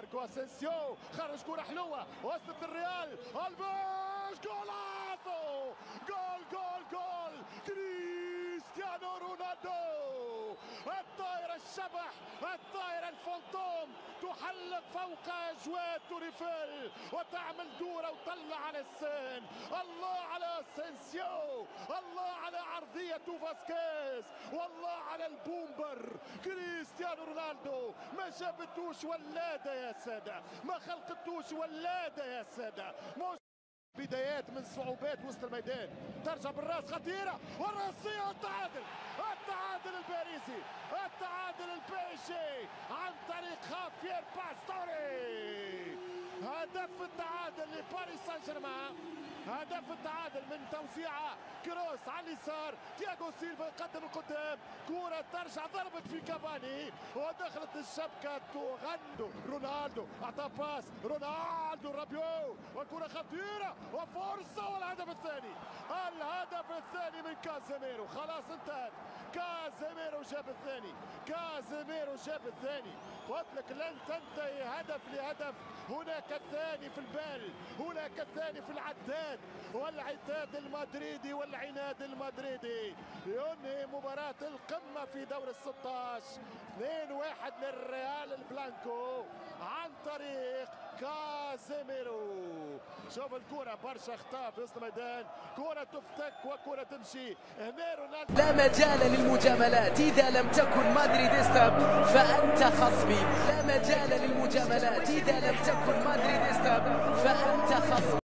ماركو اسنسيو خرج كرة حلوة وسط الريال الفيش جولازو الشبح الطائرة الفانتوم تحلق فوق أجواد توريفيل وتعمل دورة وطلع على السن. الله على أسينسيو الله على عرضية فاسكيز والله على البومبر. كريستيانو رونالدو ما جابتوش ولادة يا سادة ما خلقتوش ولادة يا سادة. بدايات من صعوبات وسط الميدان. ترجع بالراس خطيرة والراسية التعادل التعادل الباريسي التعادل الباريسي عن طريق خافير باستوري. هدف التعادل لباريس سان جيرمان هدف التعادل من توزيعة كروس على اليسار. تياغو سيلفا يقدم القدام. كرة ترجع ضربت في كافاني ودخلت الشبكة. تغندو رونالدو أعطى باس. رونالدو رابيو والكرة خطيرة وفرصة والهدف الثاني. الهدف الثاني من كازيميرو. خلاص انتهت. كازيميرو جاب الثاني. كازيميرو جاب الثاني. قلت لك لن تنتهي هدف لهدف. هناك الثاني في البال. هناك الثاني في العداد. والعتاد المدريدي والعناد المدريدي. ينهي مباراة القمة في دور ال 16 2-1 للريال البلانكو. عن طريق كازيميرو شوف الكرة برشا اخطاء في وسط الميدان كرة تفتك وكرة تمشي هنا رونالدو لا مجال للمجاملات. إذا لم تكن مادريديستا فأنت خصمي. لا مجال للمجاملات. إذا لم تكن مادريديستا فأنت خصمي.